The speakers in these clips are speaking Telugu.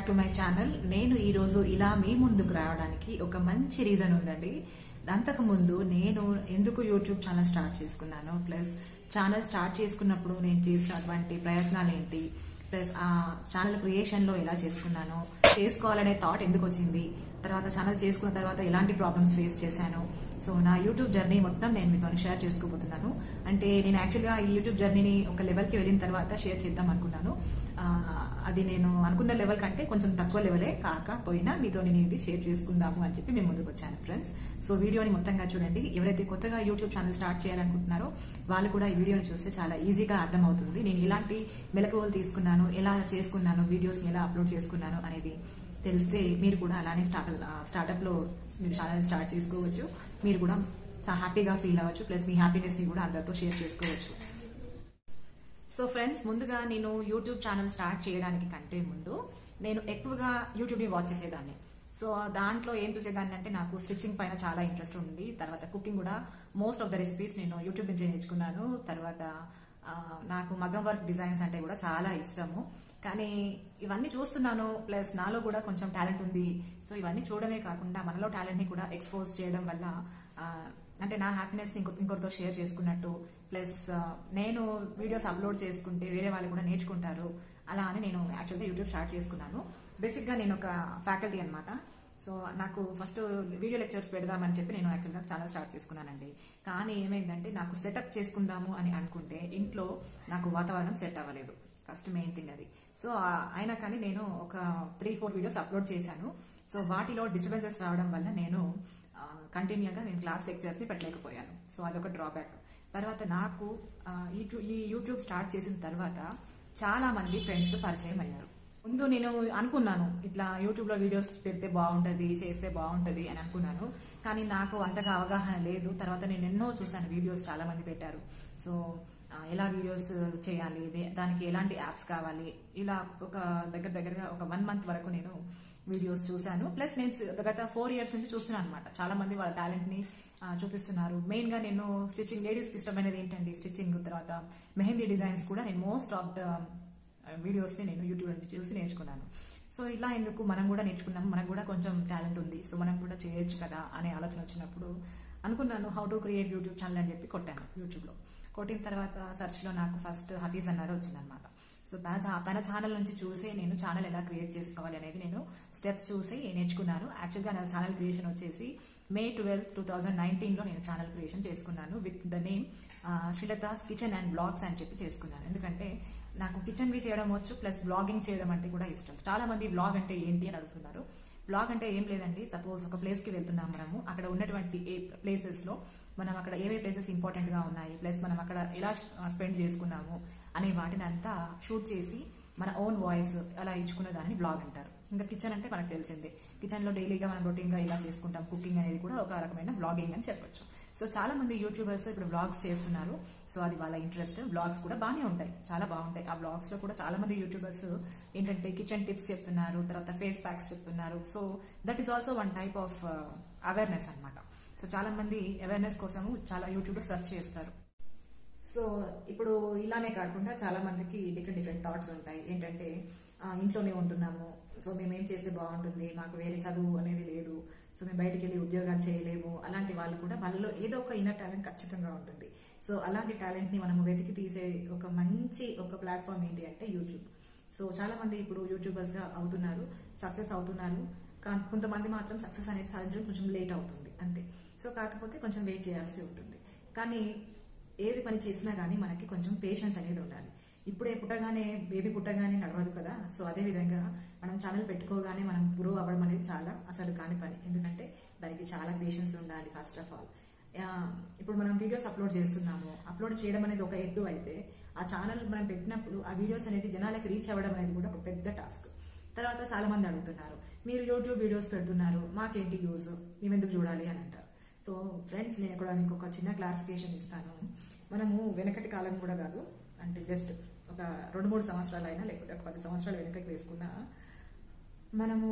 బ్యాక్ టు మై ఛానల్ నేను ఈరోజు ఇలా మీ ముందుకు రావడానికి ఒక మంచి రీజన్ ఉందండి. అంతకు ముందు నేను ఎందుకు యూట్యూబ్ ఛానల్ స్టార్ట్ చేసుకున్నాను ప్లస్ ఛానల్ స్టార్ట్ చేసుకున్నప్పుడు నేను చేసినటువంటి ప్రయత్నాలు ఏంటి ప్లస్ ఆ ఛానల్ క్రియేషన్లో ఎలా చేసుకున్నాను చేసుకోవాలనే థాట్ ఎందుకు వచ్చింది తర్వాత ఛానల్ చేసుకున్న తర్వాత ఎలాంటి ప్రాబ్లమ్స్ ఫేస్ చేశాను. సో నా యూట్యూబ్ జర్నీ మొత్తం నేను మీతో షేర్ చేసుకోబోతున్నాను. అంటే నేను యాక్చువల్గా ఈ యూట్యూబ్ జర్నీని ఒక లెవెల్కి వెళ్ళిన తర్వాత షేర్ చేద్దాం అనుకున్నాను. అది నేను అనుకున్న లెవెల్ కంటే కొంచెం తక్కువ లెవెలే కాకపోయినా మీతో నేను ఇది షేర్ చేసుకుందాము అని చెప్పి మేము ముందుకు వచ్చాను ఫ్రెండ్స్ సో వీడియోని మొత్తంగా చూడండి. ఎవరైతే కొత్తగా యూట్యూబ్ ఛానల్ స్టార్ట్ చేయాలనుకుంటున్నారో వాళ్ళు కూడా ఈ వీడియోని చూస్తే చాలా ఈజీగా అర్థమవుతుంది. నేను ఇలాంటి మెలకువలు తీసుకున్నాను ఎలా చేసుకున్నాను వీడియోస్ని ఎలా అప్లోడ్ చేసుకున్నాను అనేది తెలిస్తే మీరు కూడా అలానే స్టార్ట్ స్టార్టప్లో మీరు ఛానల్ స్టార్ట్ చేసుకోవచ్చు. మీరు కూడా హ్యాపీగా ఫీల్ అవ్వచ్చు ప్లస్ మీ హ్యాపీనెస్ని కూడా అందరితో షేర్ చేసుకోవచ్చు. సో ఫ్రెండ్స్ ముందుగా నేను యూట్యూబ్ ఛానల్ స్టార్ట్ చేయడానికి కంటే ముందు నేను ఎక్కువగా యూట్యూబ్ని వాచ్ చేసేదాన్ని. సో దాంట్లో ఏం చూసేదాన్ని అంటే నాకు స్టిచ్చింగ్ పైన చాలా ఇంట్రెస్ట్ ఉంది. తర్వాత కుకింగ్ కూడా మోస్ట్ ఆఫ్ ద రెసిపీస్ నేను యూట్యూబ్ నుంచి నేర్చుకున్నాను. తర్వాత నాకు మగం వర్క్ డిజైన్స్ అంటే కూడా చాలా ఇష్టము. కానీ ఇవన్నీ చూస్తున్నాను ప్లస్ నాలో కూడా కొంచెం టాలెంట్ ఉంది. సో ఇవన్నీ చూడమే కాకుండా మనలో టాలెంట్ని కూడా ఎక్స్పోజ్ చేయడం వల్ల అంటే నా హ్యాపీనెస్ ఇంకొకరితో షేర్ చేసుకున్నట్టు ప్లస్ uh, నేను వీడియోస్ అప్లోడ్ చేసుకుంటే వేరే వాళ్ళు కూడా నేర్చుకుంటారు అలా అని నేను యాక్చువల్గా యూట్యూబ్ స్టార్ట్ చేసుకున్నాను. బేసిక్గా నేను ఒక ఫ్యాకల్టీ అనమాట సో నాకు ఫస్ట్ వీడియో లెక్చర్స్ పెడదామని చెప్పి నేను యాక్చువల్గా చాలా స్టార్ట్ చేసుకున్నానండి. కానీ ఏమైందంటే నాకు సెటప్ చేసుకుందాము అని అనుకుంటే ఇంట్లో నాకు వాతావరణం సెట్ అవ్వలేదు. ఫస్ట్ మెయిన్ థింగ్ అది. సో అయినా కానీ నేను ఒక త్రీ ఫోర్ వీడియోస్ అప్లోడ్ చేశాను. సో వాటిలో డిస్టర్బెన్సెస్ రావడం వల్ల నేను కంటిన్యూగా నేను క్లాస్ లెక్చర్స్ని పెట్టలేకపోయాను. సో అదొక డ్రాబ్యాక్ తర్వాత నాకు ఈ ఈ యూట్యూబ్ స్టార్ట్ చేసిన తర్వాత చాలా మంది ఫ్రెండ్స్ పరిచయం అయ్యారు. ముందు నేను అనుకున్నాను ఇట్లా యూట్యూబ్లో వీడియోస్ పెడితే బాగుంటది చేస్తే బాగుంటది అని అనుకున్నాను. కానీ నాకు అంతగా అవగాహన లేదు. తర్వాత నేను ఎన్నో చూసాను వీడియోస్ చాలా మంది పెట్టారు సో ఎలా వీడియోస్ చేయాలి దానికి ఎలాంటి యాప్స్ కావాలి ఇలా ఒక దగ్గర దగ్గరగా ఒక వన్ మంత్ వరకు నేను వీడియోస్ చూశాను. ప్లస్ నేను గత ఫోర్ ఇయర్స్ నుంచి చూస్తున్నాను అనమాట చాలా మంది వాళ్ళ టాలెంట్ని చూపిస్తున్నారు. మెయిన్గా నేను స్టిచ్చింగ్ లేడీస్కి ఇష్టమైనది ఏంటండి స్టిచ్చింగ్ తర్వాత మెహందీ డిజైన్స్ కూడా నేను మోస్ట్ ఆఫ్ ద వీడియోస్ని నేను యూట్యూబ్ నుంచి చూసి నేర్చుకున్నాను. సో ఇలా ఎందుకు? మనం కూడా నేర్చుకున్నాం. మనకు కూడా కొంచెం టాలెంట్ ఉంది. సో మనం కూడా చేయొచ్చు కదా అనే ఆలోచన వచ్చినప్పుడు అనుకున్నాను how to create YouTube channel అని చెప్పి కొట్టాను యూట్యూబ్లో. కొట్టిన తర్వాత సర్చ్లో నాకు ఫస్ట్ హఫీజ్ అన్నారు వచ్చిందనమాట సో తన తన ఛానల్ నుంచి చూసే నేను ఛానల్ ఎలా క్రియేట్ చేసుకోవాలి అనేది నేను స్టెప్స్ చూసి నేర్చుకున్నాను. యాక్చువల్గా నా ఛానల్ క్రియేషన్ వచ్చేసి మే ట్వెల్త్ టూ థౌజండ్ నైన్టీన్లో నేను ఛానల్ క్రియేషన్ చేసుకున్నాను with the name Srilatha's kitchen and blogs అని చెప్పి చేసుకున్నాను. ఎందుకంటే నాకు కిచెన్ వి చేయడం వచ్చు ప్లస్ బ్లాగింగ్ చేయడం అంటే కూడా ఇష్టం. చాలా మంది బ్లాగ్ అంటే ఏంటి అని అడుగుతున్నారు. బ్లాగ్ అంటే ఏం లేదండి. సపోజ్ ఒక ప్లేస్కి వెళ్తున్నాం మనము. అక్కడ ఉన్నటువంటి ఏ ప్లేసెస్లో మనం అక్కడ ఏవే ప్లేసెస్ ఇంపార్టెంట్గా ఉన్నాయి ప్లస్ మనం అక్కడ ఎలా స్పెండ్ చేసుకున్నాము అనే వాటిని అంతా షూట్ చేసి మన ఓన్ వాయిస్ అలా ఇచ్చుకున్న దాన్ని బ్లాగ్ అంటారు. ఇంకా కిచెన్ అంటే మనకు తెలిసిందే. కిచెన్లో డైలీగా మనం రొటీన్గా ఇలా చేసుకుంటాం. కుకింగ్ అనేది కూడా ఒక రకమైన బ్లాగింగ్ అని చెప్పొచ్చు. సో చాలా మంది యూట్యూబర్స్ ఇప్పుడు బ్లాగ్స్ చేస్తున్నారు. సో అది వాళ్ళ ఇంట్రెస్ట్ బ్లాగ్స్ కూడా బాగానే ఉంటాయి. చాలా బాగుంటాయి. ఆ బ్లాగ్స్లో కూడా చాలా మంది యూట్యూబర్స్ ఏంటంటే కిచెన్ టిప్స్ చెప్తున్నారు తర్వాత ఫేస్ ప్యాక్స్ చెప్తున్నారు. So that is also one type of awareness అన్నమాట. సో చాలా మంది అవేర్నెస్ కోసము చాలా యూట్యూబ్ సెర్చ్ చేస్తారు. సో ఇప్పుడు ఇలానే కాకుండా చాలా మందికి డిఫరెంట్ డిఫరెంట్ థాట్స్ ఉంటాయి. ఏంటంటే ఇంట్లోనే ఉంటున్నాము. సో మేము ఏం చేస్తే బాగుంటుంది? మాకు వేరే చదువు అనేది లేదు. సో మేము బయటికి వెళ్ళి ఉద్యోగాలు చేయలేము. అలాంటి వాళ్ళు కూడా వాళ్ళలో ఏదో ఒక ఇన్నర్ టాలెంట్ ఖచ్చితంగా ఉంటుంది. సో అలాంటి టాలెంట్ని మనం వెతికి తీసే ఒక మంచి ఒక ప్లాట్ఫామ్ ఏంటి అంటే యూట్యూబ్ సో చాలా మంది ఇప్పుడు యూట్యూబర్స్గా అవుతున్నారు సక్సెస్ అవుతున్నారు. కానీ కొంతమంది మాత్రం సక్సెస్ అనేది సాధించడం కొంచెం లేట్ అవుతుంది. అంతే. సో కాకపోతే కొంచెం వెయిట్ చేయాల్సి ఉంటుంది. కానీ ఏది పని చేసినా కానీ మనకి కొంచెం పేషెన్స్ అనేది ఉండాలి. ఇప్పుడే పుట్టగానే బేబీ పుట్టగానే నడవదు కదా. సో అదే విధంగా మనం ఛానల్ పెట్టుకోగానే మనం గ్రో అవ్వడం అనేది చాలా అసలు కాని పని. ఎందుకంటే దానికి చాలా పేషెన్స్ ఉండాలి ఫస్ట్ ఆఫ్ ఆల్ ఇప్పుడు మనం వీడియోస్ అప్లోడ్ చేస్తున్నాము. అప్లోడ్ చేయడం అనేది ఒక ఎత్తు అయితే ఆ ఛానల్ మనం పెట్టినప్పుడు ఆ వీడియోస్ అనేది జనాలకు రీచ్ అవ్వడం అనేది కూడా ఒక పెద్ద టాస్క్ తర్వాత చాలా మంది అడుగుతున్నారు మీరు యూట్యూబ్ వీడియోస్ పెడుతున్నారు మాకేంటి యూజ్ మేము ఎందుకు చూడాలి? అని అంటారు. సో ఫ్రెండ్స్ నేను కూడా మీకు ఒక చిన్న క్లారిఫికేషన్ ఇస్తాను. మనము వెనకటి కాలం కూడా కాదు. అంటే జస్ట్ ఒక రెండు మూడు సంవత్సరాలు అయినా లేకపోతే ఒక పది సంవత్సరాలు వెనకకి వేసుకున్నా మనము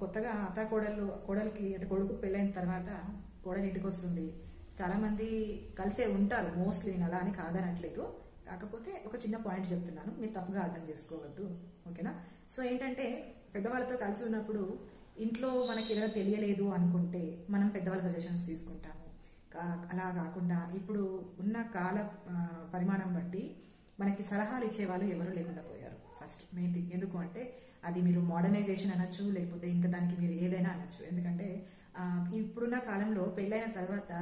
కొత్తగా అత్త కోడలు కోడలికి అంటే కొడుకు పెళ్ళైన తర్వాత కోడలు ఇంటికి వస్తుంది. చాలా మంది కలిసే ఉంటారు మోస్ట్లీ అలా అని కాదనట్లేదు. కాకపోతే ఒక చిన్న పాయింట్ చెప్తున్నాను. మీరు తప్పుగా అర్థం చేసుకోవద్దు. ఓకేనా? సో ఏంటంటే పెద్దవాళ్ళతో కలిసి ఉన్నప్పుడు ఇంట్లో మనకి ఏదైనా తెలియలేదు అనుకుంటే మనం పెద్దవాళ్ళ సజెషన్స్ తీసుకుంటాం. అలా కాకుండా ఇప్పుడు ఉన్న కాల పరిమాణం బట్టి మనకి సలహాలు ఇచ్చేవాళ్ళు ఎవరు లేకుండా పోయారు ఫస్ట్ మెయిన్ థింగ్. ఎందుకు అంటే అది మీరు మోడర్నైజేషన్ అనొచ్చు లేకపోతే ఇంకా దానికి మీరు ఏదైనా అనొచ్చు. ఎందుకంటే ఇప్పుడున్న కాలంలో పెళ్ళైన తర్వాత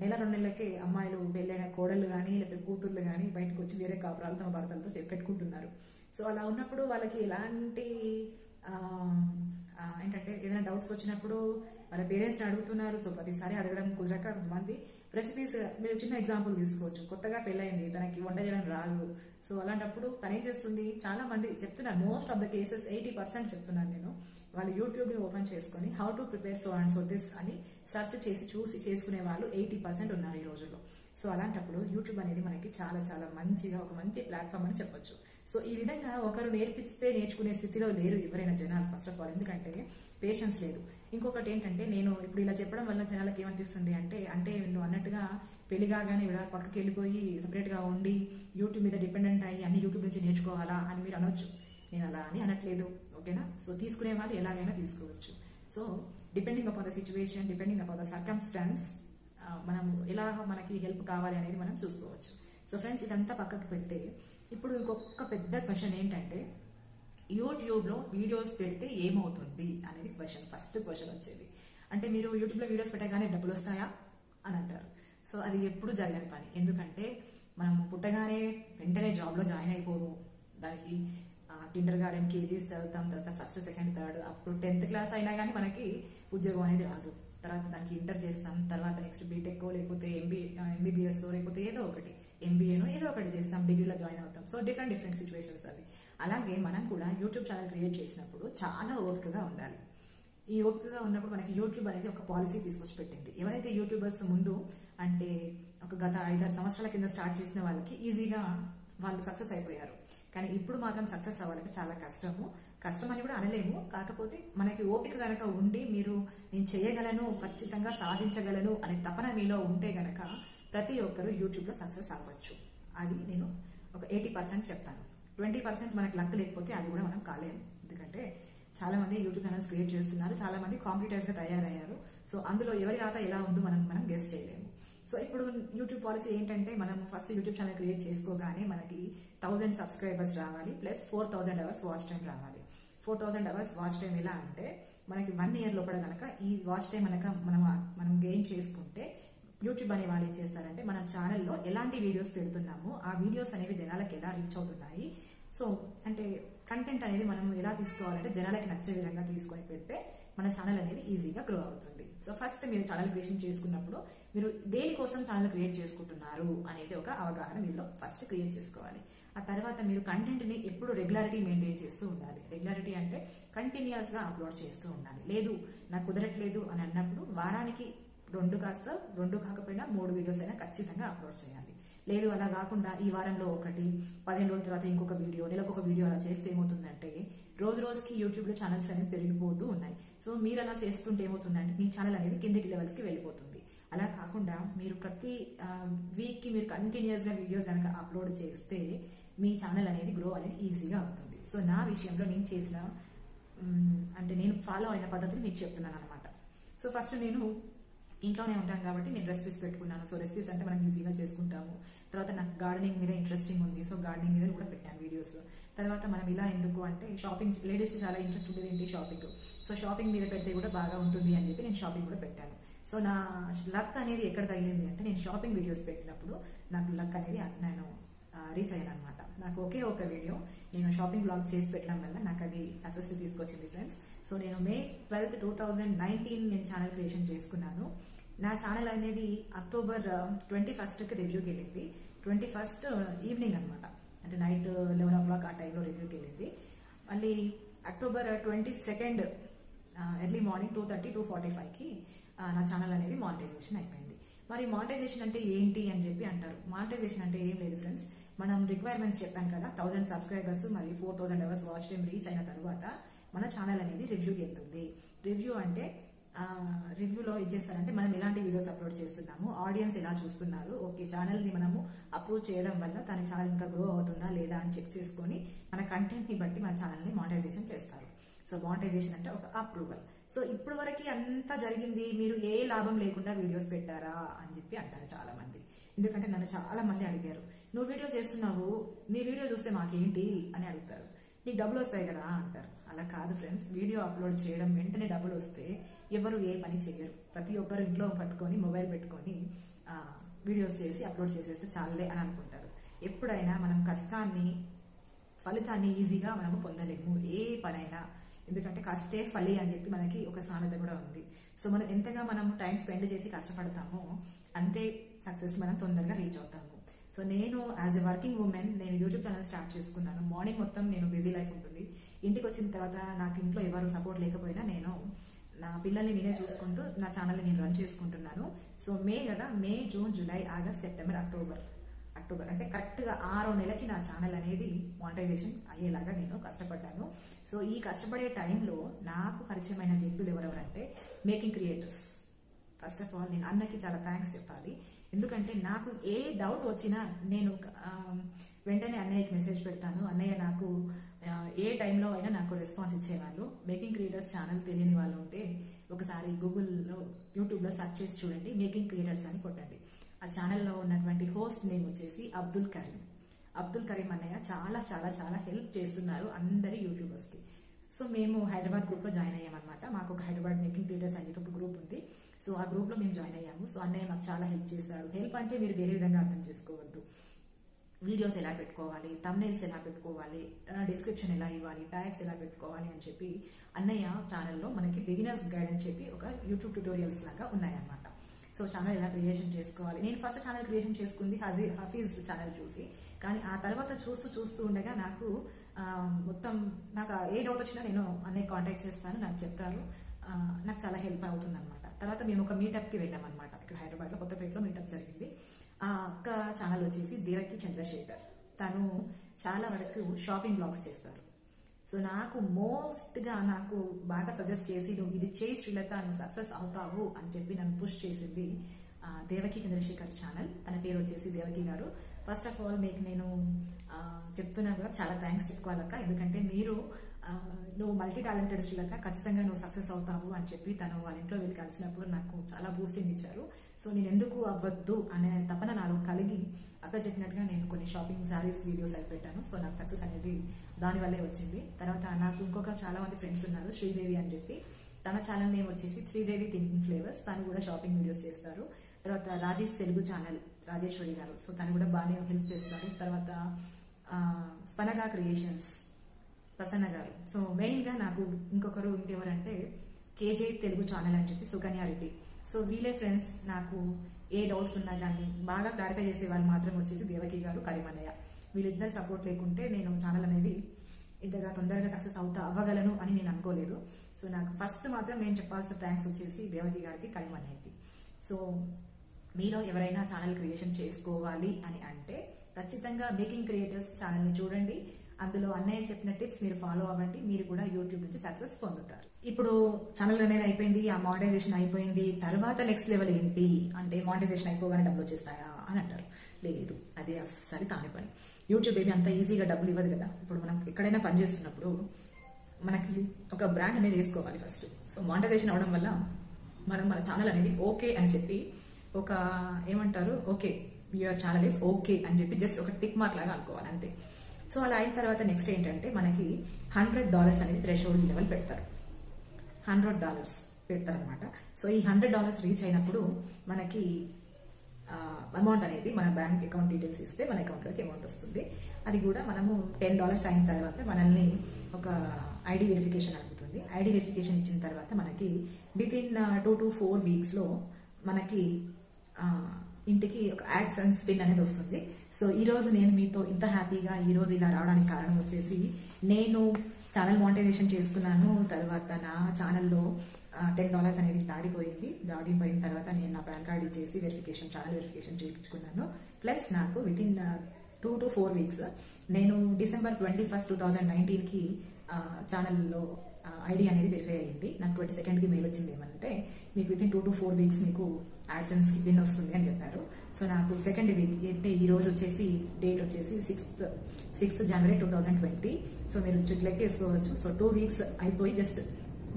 నెల రెండు నెలలకే అమ్మాయిలు పెళ్ళైన కోడళ్ళు కానీ లేకపోతే కూతుర్లు కానీ బయటకు వచ్చి వేరే కాపురాలు తమ భర్తలతో పెట్టుకుంటున్నారు. సో అలా ఉన్నప్పుడు వాళ్ళకి ఎలాంటి ఏంటంటే ఏదైనా డౌట్స్ వచ్చినప్పుడు వాళ్ళ పేరెంట్స్ని అడుగుతున్నారు. సో ప్రతిసారి అడగడం కుదరక కొంతమంది రెసిపీస్ మీరు చిన్న ఎగ్జాంపుల్ తీసుకోవచ్చు. కొత్తగా పెళ్ళైంది తనకి వంట చేయడం రాదు. సో అలాంటప్పుడు తనేం చేస్తుంది? చాలా మంది చెప్తున్నారు. Most of the cases eighty percent చెప్తున్నాను నేను. వాళ్ళు యూట్యూబ్ని ఓపెన్ చేసుకొని how to prepare so and so this అని సెర్చ్ చేసి చూసి చేసుకునే వాళ్ళు ఎయిటీ పర్సెంట్ ఉన్నారు ఈ రోజుల్లో. సో అలాంటప్పుడు యూట్యూబ్ అనేది మనకి చాలా చాలా మంచిగా ఒక మంచి ప్లాట్ఫామ్ అని చెప్పొచ్చు. సో ఈ విధంగా ఒకరు నేర్పిస్తే నేర్చుకునే స్థితిలో లేరు ఎవరైనా జనాలు ఫస్ట్ ఆఫ్ ఆల్ ఎందుకంటే పేషెన్స్ లేదు. ఇంకొకటి ఏంటంటే నేను ఇప్పుడు ఇలా చెప్పడం వల్ల జనాలకు ఏమనిపిస్తుంది అంటే అంటే నువ్వు అన్నట్టుగా పెళ్ళి కాగానే ఇలా పక్కకి వెళ్ళిపోయి సపరేట్గా ఉండి యూట్యూబ్ మీద డిపెండెంట్ అయ్యి అన్ని యూట్యూబ్ నుంచి నేర్చుకోవాలా అని మీరు అనొచ్చు. నేను అలా అని అనట్లేదు ఓకేనా? సో తీసుకునే వాళ్ళు ఎలాగైనా తీసుకోవచ్చు. So depending upon the situation depending upon the circumstance మనం ఎలా మనకి హెల్ప్ కావాలి అనేది మనం చూసుకోవచ్చు. సో ఫ్రెండ్స్ ఇదంతా పక్కకు పెడితే ఇప్పుడు ఇంకొక పెద్ద క్వశ్చన్ ఏంటంటే యూట్యూబ్లో వీడియోస్ పెడితే ఏమవుతుంది అనేది క్వశ్చన్ ఫస్ట్ క్వశ్చన్ వచ్చేది. అంటే మీరు యూట్యూబ్లో వీడియోస్ పెట్టగానే డబ్బులు వస్తాయా అని అంటారు. సో అది ఎప్పుడు జరగని పని. ఎందుకంటే మనం పుట్టగానే వెంటనే జాబ్లో జాయిన్ అయిపోము. దానికి కిండర్ గార్డెన్ కేజీస్ చదువుతాం తర్వాత ఫస్ట్ సెకండ్ థర్డ్ అప్పుడు టెన్త్ క్లాస్ అయినా కానీ మనకి ఉద్యోగం అనేది రాదు. తర్వాత దానికి ఇంటర్ చేస్తాం తర్వాత నెక్స్ట్ బీటెక్ లేకపోతే ఎంబీ ఎంబీబీఎస్ లేకపోతే ఏదో ఒకటి. ఎంబీఏనో ఏదో ఒకటి చేస్తాం డిగ్రీలో జాయిన్ అవుతాం. సో డిఫరెంట్ డిఫరెంట్ సిచ్యువేషన్స్ అవి. అలాగే మనం కూడా యూట్యూబ్ ఛానల్ క్రియేట్ చేసినప్పుడు చాలా ఓపికగా ఉండాలి. ఈ ఓపికగా ఉన్నప్పుడు మనకి యూట్యూబ్ అనేది ఒక పాలసీ తీసుకొచ్చి పెట్టింది. ఎవరైతే యూట్యూబర్స్ ముందు అంటే ఒక గత ఐదారు సంవత్సరాల కింద స్టార్ట్ చేసిన వాళ్ళకి ఈజీగా వాళ్ళు సక్సెస్ అయిపోయారు. కానీ ఇప్పుడు మాత్రం సక్సెస్ అవ్వాలంటే చాలా కష్టము. కష్టం అని కూడా అనలేము. కాకపోతే మనకి ఓపిక గనక ఉండి మీరు నేను చేయగలను ఖచ్చితంగా సాధించగలను అనే తపన మీలో ఉంటే గనక ప్రతి ఒక్కరు యూట్యూబ్లో సక్సెస్ అవ్వచ్చు. అది నేను ఒక ఎయిటీ పర్సెంట్ చెప్తాను. ట్వంటీ పర్సెంట్ మనకి లక్ లేకపోతే అది కూడా మనం కాలేము ఎందుకంటే చాలా మంది యూట్యూబ్ ఛానల్స్ క్రియేట్ చేస్తున్నారు చాలా మంది కాంపిటేటర్స్గా తయారయ్యారు. సో అందులో ఎవరి రాత ఎలా ఉందో మనం మనం గెస్ చేయలేము. సో ఇప్పుడు యూట్యూబ్ పాలసీ ఏంటంటే మనం ఫస్ట్ యూట్యూబ్ ఛానల్ క్రియేట్ చేసుకోగానే మనకి థౌసండ్ సబ్స్క్రైబర్స్ రావాలి plus four thousand hours watch time రావాలి. Four thousand hours watch time ఎలా అంటే మనకి వన్ ఇయర్ లోపల కనుక ఈ వాచ్ టైం కనుక మనం మనం గెయిన్ చేసుకుంటే యూట్యూబ్ అనే వాళ్ళు ఏం చేస్తారంటే మన ఛానల్లో ఎలాంటి వీడియోస్ పెడుతున్నామో ఆ వీడియోస్ అనేవి జనాలకు ఎలా రీచ్ అవుతున్నాయి సో అంటే కంటెంట్ అనేది మనం ఎలా తీసుకోవాలంటే జనాలకి నచ్చే విధంగా తీసుకొని పెడితే మన ఛానల్ అనేది ఈజీగా గ్రో అవుతుంది. సో ఫస్ట్ మీరు ఛానల్ క్రియేషన్ చేసుకున్నప్పుడు మీరు దేనికోసం ఛానల్ క్రియేట్ చేసుకుంటున్నారు అనేది ఒక అవగాహన మీలో ఫస్ట్ క్రియేట్ చేసుకోవాలి. ఆ తర్వాత మీరు కంటెంట్ని ఎప్పుడు రెగ్యులారిటీ మెయింటైన్ చేస్తూ ఉండాలి. రెగ్యులారిటీ అంటే కంటిన్యూస్గా అప్లోడ్ చేస్తూ ఉండాలి. లేదు నాకు కుదరట్లేదు అని అన్నప్పుడు వారానికి రెండు కాస్త రెండు కాకపోయినా మూడు వీడియోస్ అయినా ఖచ్చితంగా అప్లోడ్ చేయాలి. లేదు అలా కాకుండా ఈ వారంలో ఒకటి పదిహేను రోజుల తర్వాత ఇంకొక వీడియో నెలకు ఒక వీడియో అలా చేస్తే ఏమవుతుందంటే రోజు రోజుకి యూట్యూబ్లో ఛానల్స్ అనేవి పెరిగిపోతూ ఉన్నాయి. సో మీరు అలా చేస్తుంటే ఏమవుతుందంటే మీ ఛానల్ అనేది కిందికి లెవెల్స్కి వెళ్ళిపోతుంది. అలా కాకుండా మీరు ప్రతి వీక్కి మీరు కంటిన్యూస్గా వీడియోస్ కనుక అప్లోడ్ చేస్తే మీ ఛానల్ అనేది గ్రో అనేది ఈజీగా అవుతుంది. సో నా విషయంలో నేను చేసిన అంటే నేను ఫాలో అయిన పద్ధతిని మీకు చెప్తున్నాను అనమాట సో ఫస్ట్ నేను ఇంట్లోనే ఉంటాను కాబట్టి నేను రెసిపీస్ పెట్టుకున్నాను. సో రెసిపీస్ అంటే మనం ఈజీగా చేసుకుంటాము. తర్వాత నాకు గార్డెనింగ్ మీద ఇంట్రెస్టింగ్ ఉంది. సో గార్డెనింగ్ మీద కూడా పెట్టాను వీడియోస్ తర్వాత మనం ఇలా ఎందుకు అంటే షాపింగ్ లేడీస్ చాలా ఇంట్రెస్ట్ ఉండేది ఏంటి? షాపింగ్ సో షాపింగ్ మీద పెడితే కూడా బాగా ఉంటుంది అని చెప్పి నేను షాపింగ్ కూడా పెట్టాను. సో నా లక్ అనేది ఎక్కడ తగిలింది అంటే నేను షాపింగ్ వీడియోస్ పెట్టినప్పుడు నాకు లక్ అనేది నేను రీచ్ అయ్యాను అనమాట నాకు ఒకే ఒక వీడియో నేను షాపింగ్ బ్లాగ్ చేసి పెట్టడం వల్ల నాకు అది సక్సెస్ తీసుకొచ్చింది ఫ్రెండ్స్ సో నేను May twelfth two thousand nineteen నేను ఛానల్ క్రియేషన్ చేసుకున్నాను. నా ఛానల్ అనేది అక్టోబర్ ట్వంటీ ఫస్ట్కి రివ్యూకి వెళ్ళింది. ట్వంటీ ఫస్ట్ ఈవినింగ్ అనమాట అంటే నైట్ లెవెన్ ఓ క్లాక్ ఆ టైంలో రివ్యూకి వెళ్ళింది. మళ్ళీ October twenty second early morning two thirty two forty ఫైవ్కి నా ఛానల్ అనేది మానిటైజేషన్ అయిపోయింది. మరి మానిటైజేషన్ అంటే ఏంటి అని చెప్పి అంటారు. మానిటైజేషన్ అంటే ఏం లేదు ఫ్రెండ్స్ మనం రిక్వైర్మెంట్స్ చెప్పాను కదా థౌసండ్ సబ్స్క్రైబర్స్ మరియు four thousand hours watch time reach అయిన తర్వాత మన ఛానల్ అనేది రివ్యూకి వెళ్తుంది రివ్యూ అంటే రివ్యూలో ఏం చేస్తారంటే మనం ఎలాంటి వీడియోస్ అప్లోడ్ చేస్తున్నాము ఆడియన్స్ ఎలా చూస్తున్నారు ఓకే ఛానల్ని మనము అప్రూవ్ చేయడం వల్ల తన ఛానల్ ఇంకా గ్రో అవుతుందా లేదా అని చెక్ చేసుకొని మన కంటెంట్ని బట్టి మన ఛానల్ని మానిటైజేషన్ చేస్తారు. సో మానిటైజేషన్ అంటే ఒక అప్రూవల్ సో ఇప్పుడు వరకు అంతా జరిగింది మీరు ఏ లాభం లేకుండా వీడియోస్ పెట్టారా అని చెప్పి అంటారు చాలా మంది ఎందుకంటే నన్ను చాలా మంది అడిగారు. నువ్వు వీడియో చేస్తున్నావు నీ వీడియో చూస్తే మాకేంటి? అని అడుగుతారు. నీకు డబ్బులు వస్తాయి కదా అంటారు. అలా కాదు ఫ్రెండ్స్ వీడియో అప్లోడ్ చేయడం వెంటనే డబ్బులు వస్తే ఎవరు ఏ పని చేయరు ప్రతి ఒక్కరు ఇంట్లో పట్టుకొని మొబైల్ పెట్టుకొని వీడియోస్ చేసి అప్లోడ్ చేసేస్తే చాలే అని అనుకుంటారు. ఎప్పుడైనా మనం కష్టాన్ని ఫలితాన్ని ఈజీగా మనము పొందలేము ఏ పనైనా. ఎందుకంటే కష్టే ఫలి అని చెప్పి మనకి ఒక సామెత కూడా ఉంది. సో మనం ఎంతగా మనం టైం స్పెండ్ చేసి కష్టపడతామో అంతే సక్సెస్ మనం తొందరగా రీచ్ అవుతాము సో నేను యాజ్ ఎ వర్కింగ్ ఉమెన్ నేను యూట్యూబ్ ఛానల్ స్టార్ట్ చేసుకున్నాను. మార్నింగ్ మొత్తం నేను బిజీ లైఫ్ ఉంటుంది. ఇంటికి వచ్చిన తర్వాత నాకు ఇంట్లో ఎవరు సపోర్ట్ లేకపోయినా నేను నా పిల్లల్ని నేనే చూసుకుంటూ నా ఛానల్ని నేను రన్ చేసుకుంటున్నాను. సో మే కదా May June July August September October October అంటే కరెక్ట్గా ఆరో నెలకి నా ఛానల్ అనేది మానిటైజేషన్ అయ్యేలాగా నేను కష్టపడ్డాను. సో ఈ కష్టపడే టైంలో నాకు పరిచయమైన వ్యక్తులు ఎవరెవరంటే making creators first of all నేను అన్నకి చాలా థ్యాంక్స్ చెప్పాలి. ఎందుకంటే నాకు ఏ డౌట్ వచ్చినా నేను వెంటనే అన్నయ్యకి మెసేజ్ పెడతాను. అన్నయ్య నాకు ఏ టైంలో అయినా నాకు రెస్పాన్స్ ఇచ్చేవాళ్ళు. మేకింగ్ క్రియేటర్స్ ఛానల్ తెలియని వాళ్ళు ఉంటే ఒకసారి గూగుల్లో యూట్యూబ్లో సెర్చ్ చేసి చూడండి. మేకింగ్ క్రియేటర్స్ అని కొట్టండి. ఆ ఛానల్లో ఉన్నటువంటి హోస్ట్ నేమ్ వచ్చేసి అబ్దుల్ కరీం అబ్దుల్ కరీం అన్నయ్య చాలా చాలా చాలా హెల్ప్ చేస్తున్నారు అందరి యూట్యూబర్స్కి సో మేము హైదరాబాద్ గ్రూప్లో జాయిన్ అయ్యామన్నమాట. మాకు ఒక హైదరాబాద్ మేకింగ్ క్రియేటర్స్ అని చెప్పి ఒక గ్రూప్ ఉంది. సో ఆ గ్రూప్లో మేము జాయిన్ అయ్యాము. సో అన్నయ్య మాకు చాలా హెల్ప్ చేశారు. హెల్ప్ అంటే మీరు వేరే విధంగా అర్థం చేసుకోవద్దు. వీడియోస్ ఎలా పెట్టుకోవాలి? తమ్నైల్స్ ఎలా పెట్టుకోవాలి? డిస్క్రిప్షన్ ఎలా ఇవ్వాలి? ట్యాగ్స్ ఎలా పెట్టుకోవాలి అని చెప్పి అన్నయ్య ఛానల్లో మనకి బిగినర్స్ గైడ్ అని చెప్పి ఒక యూట్యూబ్ ట్యూటోరియల్స్ లాగా ఉన్నాయన్నమాట. సో ఛానల్ ఎలా క్రియేషన్ చేసుకోవాలి? నేను ఫస్ట్ ఛానల్ క్రియేషన్ చేసుకుంది హజీ హఫీజ్ ఛానల్ చూసి. కానీ ఆ తర్వాత చూస్తూ చూస్తూ ఉండగా నాకు మొత్తం నాకు ఏ డౌట్ వచ్చినా నేను అన్నయ్య కాంటాక్ట్ చేస్తాను నాకు చెప్తారు. నాకు చాలా హెల్ప్ అవుతుంది తర్వాత మేము ఒక మీటప్కి వెళ్ళాం అనమాట ఇక్కడ హైదరాబాద్లో కొత్తపేటలో మీటప్ జరిగింది. ఆ అక్క ఛానల్ వచ్చేసి దేవకి చంద్రశేఖర్. తను చాలా వరకు షాపింగ్ బ్లాగ్స్ చేస్తారు. సో నాకు మోస్ట్గా నాకు బాగా సజెస్ట్ చేసి నువ్వు ఇది చేయి శ్రీలత నువ్వు సక్సెస్ అవుతావు అని చెప్పి నన్ను పుష్ చేసింది దేవకి చంద్రశేఖర్ ఛానల్ తన పేరు వచ్చేసి దేవకి గారు. ఫస్ట్ ఆఫ్ ఆల్ మీకు నేను చెప్తున్నా కూడా చాలా థ్యాంక్స్ చెప్పుకోవాలక్క. ఎందుకంటే మీరు నువ్వు మల్టీ టాలెంటెడ్ శ్రీలంక ఖచ్చితంగా నువ్వు సక్సెస్ అవుతావు అని చెప్పి తను వాళ్ళ ఇంట్లో వెళ్ళి కలిసినప్పుడు నాకు చాలా బూస్టింగ్ ఇచ్చారు. సో నేను ఎందుకు అవ్వద్దు అనే తపన నాలో కలిగి అక్క చెప్పినట్టుగా నేను కొన్ని షాపింగ్ శారీస్ వీడియోస్ అవి పెట్టాను సో నాకు సక్సెస్ అనేది దాని వల్లే వచ్చింది. తర్వాత నాకు ఇంకొక చాలా మంది ఫ్రెండ్స్ ఉన్నారు శ్రీదేవి అని చెప్పి. తన ఛానల్ నేమ్ వచ్చేసి శ్రీదేవి థింకింగ్ ఫ్లేవర్స్ తను కూడా షాపింగ్ వీడియోస్ చేస్తారు. తర్వాత రాజేష్ తెలుగు ఛానల్ రాజేశ్వరి గారు. సో తను కూడా బాగానే హెల్ప్ చేస్తారు. తర్వాత స్పనగా క్రియేషన్స్ ప్రసన్న గారు సో మెయిన్గా నాకు ఇంకొకరు ఇంకెవరంటే కేజే తెలుగు ఛానల్ అని చెప్పి సుకన్య రెడ్డి. సో వీలే ఫ్రెండ్స్. నాకు ఏ డౌట్స్ ఉన్నా కానీ బాగా క్లారిఫై చేసే వాళ్ళు మాత్రం వచ్చేసి దేవకి గారు కరీమన్నయ్య. వీళ్ళిద్దరు సపోర్ట్ లేకుంటే నేను ఛానల్ అనేది ఇంతగా తొందరగా సక్సెస్ అవుతా అవ్వగలను అని నేను అనుకోలేదు. సో నాకు ఫస్ట్ మాత్రం నేను చెప్పాల్సిన థ్యాంక్స్ వచ్చేసి దేవకి గారికి కరీమన్నయ్యకి. సో మీలో ఎవరైనా ఛానల్ క్రియేషన్ చేసుకోవాలి అని అంటే ఖచ్చితంగా మేకింగ్ క్రియేటర్స్ ఛానల్ని చూడండి. అందులో అన్నయ్య చెప్పిన టిప్స్ మీరు ఫాలో అవ్వండి. మీరు కూడా యూట్యూబ్ నుంచి సక్సెస్ పొందుతారు. ఇప్పుడు ఛానల్ అనేది అయిపోయింది ఆ మానిటైజేషన్ అయిపోయింది. తర్వాత నెక్స్ట్ లెవెల్ ఏంటి? అంటే మానిటైజేషన్ అయిపోగానే డబ్బులు వచ్చేస్తాయా అని అంటారు. లేదు అది అస్సలు కాని పని. యూట్యూబ్ ఏమి అంత ఈజీగా డబ్బులు ఇవ్వదు కదా. ఇప్పుడు మనం ఎక్కడైనా పని చేస్తున్నప్పుడు మనకి ఒక బ్రాండ్ అనేది వేసుకోవాలి ఫస్ట్ సో మానిటైజేషన్ అవడం వల్ల మనం మన ఛానల్ అనేది ఓకే అని చెప్పి ఒక ఏమంటారు? Okay your channel is okay అని చెప్పి జస్ట్ ఒక టిక్ మార్క్ లాగా అనుకోవాలి అంతే. సో అలా అయిన తర్వాత నెక్స్ట్ ఏంటంటే మనకి హండ్రెడ్ డాలర్స్ అనేది థ్రెషోల్డ్ లెవెల్ పెడతారు. హండ్రెడ్ డాలర్స్ పెడతారనమాట సో ఈ హండ్రెడ్ డాలర్స్ రీచ్ అయినప్పుడు మనకి అమౌంట్ అనేది మన బ్యాంక్ అకౌంట్ డీటెయిల్స్ ఇస్తే మన అకౌంట్లోకి అమౌంట్ వస్తుంది. అది కూడా మనము టెన్ డాలర్స్ అయిన తర్వాత మనల్ని ఒక ఐడి వెరిఫికేషన్ అడుగుతుంది. ఐడి వెరిఫికేషన్ ఇచ్చిన తర్వాత మనకి వితిన్ టూ టు ఫోర్ వీక్స్లో మనకి ఇంటికి ఒక యాడ్స్ అండ్ స్పిన్ అనేది వస్తుంది. సో ఈరోజు నేను మీతో ఇంత హ్యాపీగా ఈరోజు ఇలా రావడానికి కారణం వచ్చేసి నేను ఛానల్ మానిటైజేషన్ చేసుకున్నాను తర్వాత నా ఛానల్లో టెన్ డాలర్స్ అనేది దాడిపోయింది దాడిపోయిన తర్వాత నేను నా పాన్ కార్డ్ ఇచ్చేసి వెరిఫికేషన్ ఛానల్ వెరిఫికేషన్ చేయించుకున్నాను. ప్లస్ నాకు within two to four weeks నేను December twenty first two thousand నైన్టీన్కి ఛానల్లో ఐడి అనేది వెరిఫై అయ్యింది. నాకు ట్వంటీ సెకండ్కి మెయిల్ వచ్చింది ఏమంటే మీకు within two to four weeks మీకు యాడ్సెన్స్కి పిన్ వస్తుంది అని చెప్పారు. సో నాకు సెకండ్ వీక్ అంటే ఈ రోజు వచ్చేసి డేట్ వచ్చేసి sixth sixth January two thousand twenty so మీరు లెక్క వేసుకోవచ్చు. సో టూ వీక్స్ అయిపోయి జస్ట్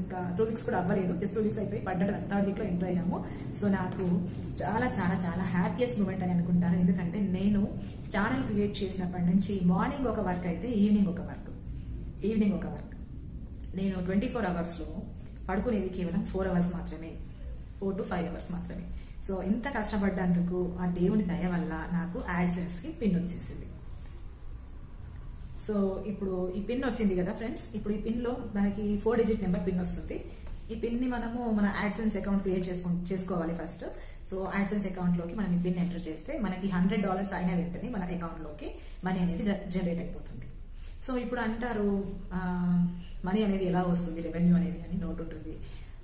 ఇంకా టూ వీక్స్ కూడా అవ్వలేదు. జస్ట్ టూ వీక్స్ అయిపోయి పడ్డట థర్డ్ వీక్లో ఎంటర్ అయ్యాము. సో నాకు చాలా చాలా చాలా హ్యాపీయెస్ట్ మూమెంట్ అని అనుకుంటాను. ఎందుకంటే నేను ఛానల్ క్రియేట్ చేసినప్పటి నుంచి మార్నింగ్ ఒక వర్క్ అయితే ఈవినింగ్ ఒక వర్క్ ఈవినింగ్ ఒక వర్క్ నేను ట్వంటీ ఫోర్ అవర్స్లో పడుకునేది కేవలం ఫోర్ అవర్స్ మాత్రమే. ఫోర్ టు ఫైవ్ అవర్స్ మాత్రమే. సో ఇంత కష్టపడ్డందుకు ఆ దేవుని దయ వల్ల నాకు యాడ్సెన్స్కి పిన్ వచ్చేసింది. సో ఇప్పుడు ఈ పిన్ వచ్చింది కదా ఫ్రెండ్స్ ఇప్పుడు ఈ పిన్లో మనకి ఫోర్ డిజిట్ నెంబర్ పిన్ వస్తుంది. ఈ పిన్ని మనము మన యాడ్సెన్స్ అకౌంట్ క్రియేట్ చేసుకో చేసుకోవాలి ఫస్ట్ సో యాడ్సెన్స్ అకౌంట్లోకి మనం ఈ పిన్ ఎంటర్ చేస్తే మనకి హండ్రెడ్ డాలర్స్ అయిన వెంటనే మన అకౌంట్లోకి మనీ అనేది జనరేట్ అయిపోతుంది. సో ఇప్పుడు అంటారు మనీ అనేది ఎలా వస్తుంది? రెవెన్యూ అనేది అని నోట్ ఉంటుంది.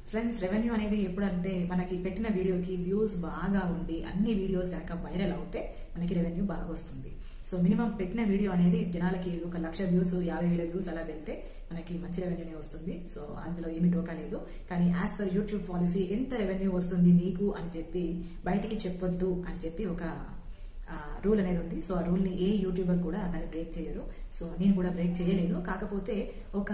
ఫ్రెండ్స్ రెవెన్యూ అనేది ఎప్పుడంటే మనకి పెట్టిన వీడియోకి వ్యూస్ బాగా ఉండి అన్ని వీడియోస్ కనుక వైరల్ అవుతే మనకి రెవెన్యూ బాగా వస్తుంది. సో మినిమం పెట్టిన వీడియో అనేది జనాలకి ఒక లక్ష వ్యూస్ యాభై వేల వ్యూస్ అలా వెళ్తే మనకి మంచి రెవెన్యూనే వస్తుంది. సో అందులో ఏమి టోకా లేదు. కానీ యాజ్ పర్ యూట్యూబ్ పాలసీ ఎంత రెవెన్యూ వస్తుంది మీకు అని చెప్పి బయటికి చెప్పొద్దు అని చెప్పి ఒక రూల్ అనేది ఉంది. సో ఆ రూల్ని ఏ యూట్యూబర్ కూడా దాన్ని బ్రేక్ చేయరు. సో నేను కూడా బ్రేక్ చేయలేను కాకపోతే ఒక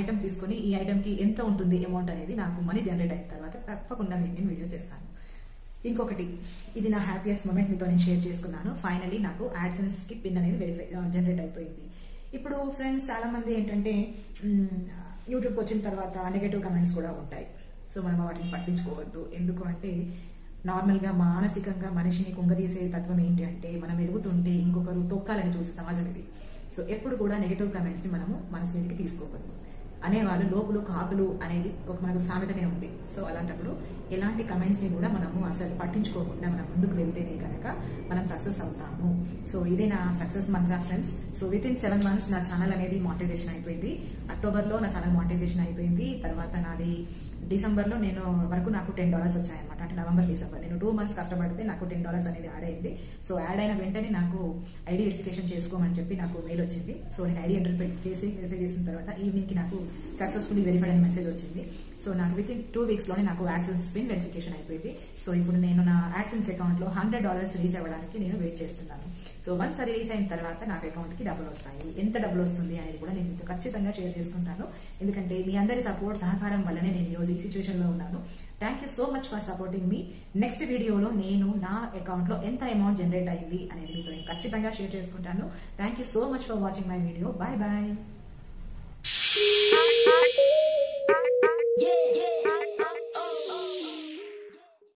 ఐటమ్ తీసుకొని ఈ ఐటమ్కి ఎంత ఉంటుంది అమౌంట్ అనేది నాకు మనీ జనరేట్ అయిన తర్వాత తప్పకుండా నేను వీడియో చేస్తాను. ఇంకొకటి ఇది నా హ్యాపీయెస్ట్ మూమెంట్ మీతో నేను షేర్ చేసుకున్నాను. ఫైనలీ నాకు యాడ్సెన్స్కి పిన్ అనేది వెరిఫై జనరేట్ అయిపోయింది. ఇప్పుడు ఫ్రెండ్స్ చాలా మంది ఏంటంటే యూట్యూబ్ వచ్చిన తర్వాత నెగటివ్ కమెంట్స్ కూడా ఉంటాయి. సో మనం వాటిని పట్టించుకోవద్దు. ఎందుకు అంటే నార్మల్గా మానసికంగా మనిషిని కుంగదీసే తత్వం ఏంటి అంటే మనం ఎదుగుతుంటే ఇంకొకరు తొక్కాలని చూసే సమాజం ఇది. సో ఎప్పుడు కూడా నెగటివ్ కమెంట్స్ని మనము మనసు మీదకి తీసుకోవద్దు అనేవాళ్ళు లోపులు కాకులు అనేది ఒక మనకు సామెతనే ఉంది. సో అలాంటప్పుడు ఎలాంటి కమెంట్స్ని కూడా మనము అసలు పట్టించుకోకుండా మనం ముందుకు వెళ్తేనే కనుక మనం సక్సెస్ అవుతాము. సో ఇదే నా success Mantra friends. So with in seven months నా ఛానల్ అనేది మానిటైజేషన్ అయిపోయింది. అక్టోబర్లో నా ఛానల్ మానిటైజేషన్ అయిపోయింది. తర్వాత నాది డిసెంబర్లో నేను వరకు నాకు టెన్ డాలర్స్ వచ్చాయన్నమాట. అంటే నవంబర్ డిసెంబర్ నేను టూ మంత్స్ కష్టపడితే నాకు టెన్ డాలర్స్ అనేది యాడ్ అయింది. సో యాడ్ అయిన వెంటనే నాకు ఐడి వెరిఫికేషన్ చేసుకోమని చెప్పి నాకు మెయిల్ వచ్చింది. సో నేను ఐడి ఎంటర్ చేసి వెరిఫై చేసిన తర్వాత ఈవినింగ్కి నాకు సక్సెస్ఫుల్లీ వెరిఫైడ్ అనే మెసేజ్ వచ్చింది. సో నాకు విత్ ఇన్ టూ వీక్స్లోనే నాకు యాక్సెన్స్ పిన్ వెరిఫికేషన్ అయిపోయింది. సో ఇప్పుడు నేను నా యాక్సెన్స్ అకౌంట్లో హండ్రెడ్ డాలర్స్ రీచ్ అవ్వడానికి నేను వెయిట్ చేస్తున్నాను. సో వన్స్ అది రీచ్ అయిన తర్వాత నాకు అకౌంట్కి డబ్బులు వస్తాయి. ఎంత డబ్బులు వస్తుంది అనేది కూడా నేను మీతో ఖచ్చితంగా షేర్ చేసుకుంటాను. ఎందుకంటే మీ అందరి సపోర్ట్ సహకారం వల్లనే నేను ఈరోజు ఈ సిచ్యువేషన్లో ఉన్నాను. Thank you so much for supporting me next వీడియోలో నేను నా అకౌంట్లో ఎంత అమౌంట్ జనరేట్ అయింది అనేది మీతో నేను ఖచ్చితంగా షేర్ చేసుకుంటాను. Thank you so much for watching my video bye bye yeah, yeah, I, I.